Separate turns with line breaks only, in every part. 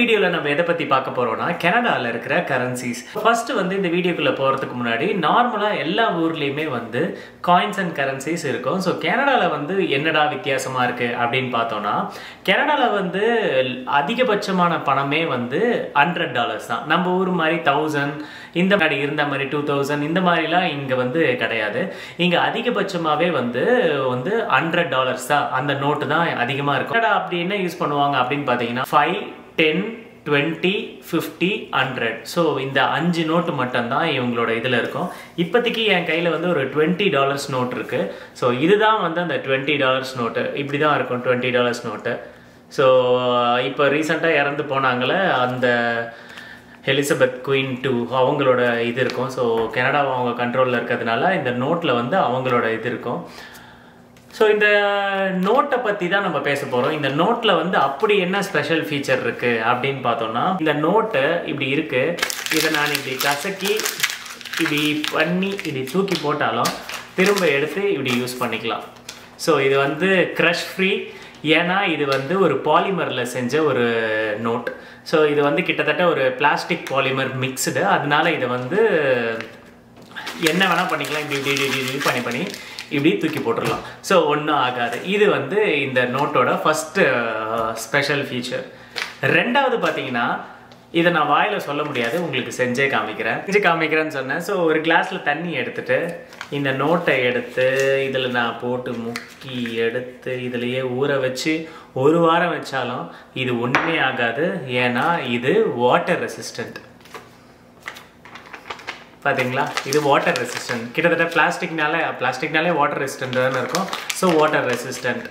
வீடியோவில் நம்ம எதை பற்றி பார்க்க போகிறோம்னா கனடாவில் இருக்கிற கரன்சிஸ் ஃபர்ஸ்ட் வந்து இந்த வீடியோக்குள்ளே போகிறதுக்கு முன்னாடி நார்மலாக எல்லா ஊர்லேயுமே வந்து காயின்ஸ் அண்ட் கரன்சிஸ் இருக்கும். ஸோ கனடாவில் வந்து என்னடா வித்தியாசமாக இருக்குது அப்படின்னு பார்த்தோன்னா கனடாவில் வந்து அதிகபட்சமான பணமே வந்து ஹண்ட்ரட் டாலர்ஸ் தான். நம்ம ஊர் மாதிரி தௌசண்ட் இந்த மாதிரி இருந்த மாதிரி டூ தௌசண்ட் இந்த மாதிரிலாம் இங்கே வந்து கிடையாது. இங்கே அதிகபட்சமாகவே வந்து வந்து ஹண்ட்ரட் டாலர்ஸ் தான். அந்த நோட்டு தான் அதிகமாக இருக்கும். கனடா அப்படி என்ன யூஸ் பண்ணுவாங்க அப்படின்னு பார்த்தீங்கன்னா five ten twenty fifty hundred so இந்த அஞ்சு நோட்டு மட்டும்தான் இவங்களோட இதில் இருக்கும். இப்போதைக்கு என் கையில் வந்து ஒரு டுவெண்ட்டி டாலர்ஸ் நோட் இருக்குது ஸோ இதுதான் வந்து அந்த டுவெண்ட்டி டாலர்ஸ் நோட்டு இப்படி தான் இருக்கும் டுவெண்ட்டி டாலர்ஸ் நோட்டு ஸோ இப்போ ரீசெண்டாக இறந்து போனாங்களே அந்த எலிசபெத் குயின் டூ அவங்களோட இது இருக்கும். ஸோ கனடா அவங்க கண்ட்ரோலில் இருக்கிறதுனால இந்த நோட்டில் வந்து அவங்களோட இது இருக்கும். ஸோ இந்த நோட்டை பற்றி தான் நம்ம பேச போகிறோம் இந்த நோட்டில் வந்து அப்படி என்ன ஸ்பெஷல் ஃபீச்சர் இருக்குது அப்படின்னு பார்த்தோம்னா இந்த நோட்டு இப்படி இருக்குது இதை நான் இப்படி கசக்கி இப்படி பண்ணி இப்படி தூக்கி போட்டாலும் திரும்ப எடுத்து இப்படி யூஸ் பண்ணிக்கலாம். ஸோ இது வந்து க்ரஷ் ஃப்ரீ ஏன்னா இது வந்து ஒரு பாலிமரில் செஞ்ச ஒரு நோட் ஸோ இது வந்து கிட்டத்தட்ட ஒரு பிளாஸ்டிக் பாலிமர் மிக்ஸ்டு அதனால இதை வந்து என்ன வேணால் பண்ணிக்கலாம். இப்படி இப்படி இப்படி இப்படி பண்ணி பண்ணி இப்படி தூக்கி போட்டுடலாம். ஸோ ஒன்றும் ஆகாது. இது வந்து இந்த நோட்டோட ஃபஸ்ட்டு ஸ்பெஷல் ஃபீச்சர் ரெண்டாவது பார்த்தீங்கன்னா இதை நான் வாயில் சொல்ல முடியாது. உங்களுக்கு செஞ்சே காமிக்கிறேன். செஞ்சு காமிக்கிறேன்னு சொன்னேன். ஸோ ஒரு கிளாஸில் தண்ணி எடுத்துட்டு இந்த நோட்டை எடுத்து இதில் நான் போட்டு முக்கி எடுத்து இதுலையே ஊற வச்சு ஒரு வாரம் வச்சாலும் இது ஒன்றுமே ஆகாது. ஏன்னா இது வாட்டர் ரெசிஸ்டண்ட் பார்த்தீங்களா இது வாட்டர் ரெசிஸ்டன்ட் கிட்டத்தட்ட பிளாஸ்டிக்னால பிளாஸ்டிக்னாலே வாட்டர் ரெசிஸ்டன்ட் தானே இருக்கும். ஸோ வாட்டர் ரெசிஸ்டன்ட்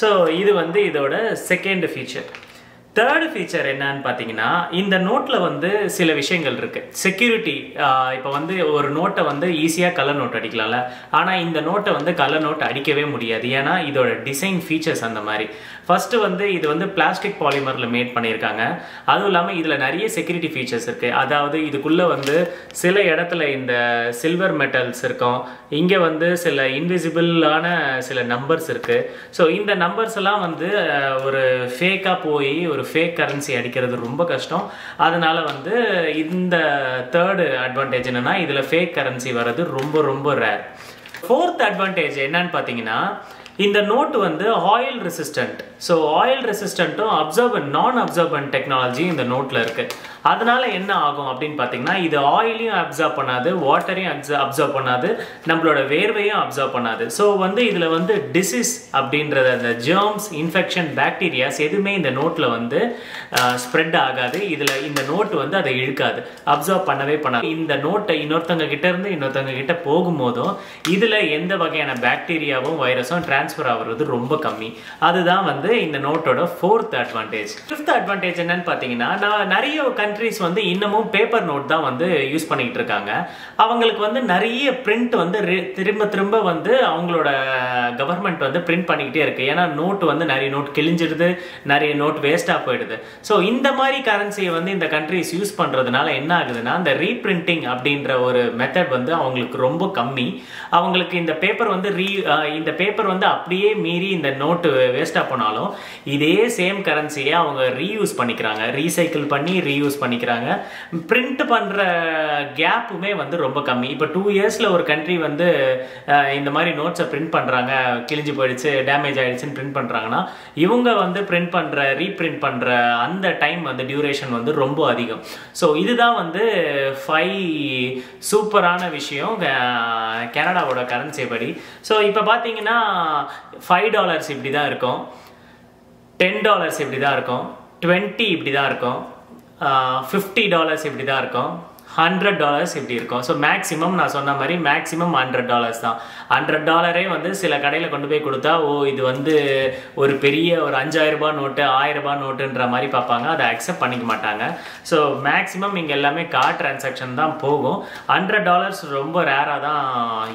ஸோ இது வந்து இதோட செகண்ட் ஃபீச்சர் தேர்டு ஃபீச்சர் என்னன்னு பார்த்தீங்கன்னா இந்த நோட்டில் வந்து சில விஷயங்கள் இருக்குது செக்யூரிட்டி இப்போ வந்து ஒரு நோட்டை வந்து ஈஸியாக கலர் நோட் அடிக்கலாம்ல. ஆனால் இந்த நோட்டை வந்து கலர் நோட் அடிக்கவே முடியாது. ஏன்னா இதோட டிசைன் ஃபீச்சர்ஸ் அந்த மாதிரி. ஃபஸ்ட்டு வந்து இது வந்து பிளாஸ்டிக் பாலிமரில் மேட் பண்ணியிருக்காங்க. அதுவும் இல்லாமல் இதில் நிறைய செக்யூரிட்டி ஃபீச்சர்ஸ் இருக்குது அதாவது இதுக்குள்ளே வந்து சில இடத்துல இந்த சில்வர் மெட்டல்ஸ் இருக்கும். இங்கே வந்து சில இன்விசிபிளான சில நம்பர்ஸ் இருக்குது ஸோ இந்த நம்பர்ஸ் எல்லாம் வந்து ஒரு ஃபேக்காக போய் ஒரு ஃபேக் கரன்சி அடிக்கிறது ரொம்ப கஷ்டம். அதனால் வந்து இந்த தேர்டு அட்வான்டேஜ் என்னன்னா இதில் ஃபேக் கரன்சி வர்றது ரொம்ப ரொம்ப ரேர் ஃபோர்த் அட்வான்டேஜ் என்னன்னு பார்த்தீங்கன்னா இந்த நோட்டு வந்து ஆயில் ரெசிஸ்டன்ட் ஸோ ஆயில் ரெசிஸ்டண்ட்டும் அப்சர்வன் நான் அப்சர்வன் டெக்னாலஜி இந்த நோட்டில் இருக்குது அதனால என்ன ஆகும் அப்படின்னு பார்த்தீங்கன்னா இது ஆயிலையும் அப்சர்வ் பண்ணாது வாட்டரையும் அப்சர்வ் அப்சர்வ் பண்ணாது நம்மளோட வேர்வையும் அப்சர்வ் பண்ணாது. ஸோ வந்து இதில் வந்து டிசீஸ் அப்படின்றத அந்த ஜேர்ம்ஸ் இன்ஃபெக்ஷன் பாக்டீரியாஸ் எதுவுமே இந்த நோட்டில் வந்து ஸ்ப்ரெட் ஆகாது. இதில் இந்த நோட் வந்து அதை இழுக்காது. அப்சர்வ் பண்ணவே பண்ணாது. இந்த நோட்டை இன்னொருத்தவங்க கிட்ட இருந்து இன்னொருத்தவங்க கிட்ட போகும்போதும் இதில் எந்த வகையான பாக்டீரியாவும் வைரஸும் டிரான்ஸ்ஃபர் ஆகுறது ரொம்ப கம்மி. அதுதான் வந்து இந்த நோட்டோட ஃபோர்த் அட்வான்டேஜ் ஃபிஃப்த் அட்வான்டேஜ் என்னன்னு பார்த்தீங்கன்னா நான் நிறைய கண்ட்ரிஸ் வந்து இன்னமும் பேப்பர் நோட் தான் வந்து யூஸ் பண்ணிக்கிட்டு இருக்காங்க. அவங்களுக்கு வந்து நிறைய பிரிண்ட் வந்து திரும்ப திரும்ப வந்து அவங்களோட கவர்மெண்ட் வந்து பிரிண்ட் பண்ணிக்கிட்டே இருக்கு. ஏன்னா நோட் வந்து நிறைய நோட் கிழிஞ்சிடுது நிறைய நோட் வேஸ்டாக போயிடுது. ஸோ இந்த மாதிரி கரன்சியை வந்து இந்த கண்ட்ரிஸ் யூஸ் பண்ணுறதுனால என்ன ஆகுதுன்னா இந்த ரீபிரிண்டிங் அப்படின்ற ஒரு மெத்தட் வந்து அவங்களுக்கு ரொம்ப கம்மி. அவங்களுக்கு இந்த பேப்பர் வந்து ரீ இந்த பேப்பர் வந்து அப்படியே மீறி இந்த நோட்டு வேஸ்ட்டாக போனாலும் இதே சேம் கரன்சியை அவங்க ரீயூஸ் பண்ணிக்கிறாங்க. ரீசைக்கிள் பண்ணி ரீயூஸ் பண்ணிக்கிறாங்க. பிரிண்ட் பண்ணுற கேப்புமே வந்து ரொம்ப கம்மி. இப்போ டூ இயர்ஸில் ஒரு கண்ட்ரி வந்து இந்த மாதிரி நோட்ஸை பிரிண்ட் பண்ணுறாங்க கிழிஞ்சு போயிடுச்சு டேமேஜ் ஆயிடுச்சுன்னு பிரிண்ட் பண்ணுறாங்கன்னா இவங்க வந்து பிரிண்ட் பண்ணுற ரீப்ரிண்ட் பண்ணுற அந்த டைம் வந்து டியூரேஷன் வந்து ரொம்ப அதிகம். ஸோ இதுதான் வந்து ஃபைவ் சூப்பரான விஷயம் கனடாவோட கரன்சி படி. ஸோ இப்போ பார்த்தீங்கன்னா ஃபைவ் டாலர்ஸ் இப்படி தான் இருக்கும். டென் டாலர்ஸ் இப்படி தான் இருக்கும். டுவெண்ட்டி இப்படி தான் இருக்கும். ஃபிஃப்டி டாலர்ஸ் இப்படி தான் இருக்கும். ஹண்ட்ரட் டாலர்ஸ் இப்படி இருக்கும்? ஸோ மேக்ஸிமம் நான் சொன்ன மாதிரி மேக்ஸிமம் ஹண்ட்ரட் டாலர்ஸ் தான். ஹண்ட்ரட் டாலரே வந்து சில கடையில் கொண்டு போய் கொடுத்தா ஓ இது வந்து ஒரு பெரிய ஒரு அஞ்சாயிரம் ரூபாய் நோட்டு ஆயிரரூபா நோட்டுன்ற மாதிரி பார்ப்பாங்க. அதை அக்செப்ட் பண்ணிக்க மாட்டாங்க. ஸோ மேக்ஸிமம் இங்கே எல்லாமே கார்ட் டிரான்சாக்ஷன் தான் போகும். ஹண்ட்ரட் டாலர்ஸ் ரொம்ப ரேராக தான்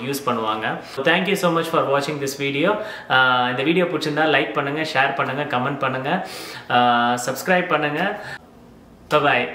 யூஸ் பண்ணுவாங்க. Thank you so much for வாட்சிங் திஸ் வீடியோ இந்த வீடியோ பிடிச்சிருந்தா லைக் பண்ணுங்கள் ஷேர் பண்ணுங்கள் கமெண்ட் பண்ணுங்கள் சப்ஸ்கிரைப் பண்ணுங்கள் பாய்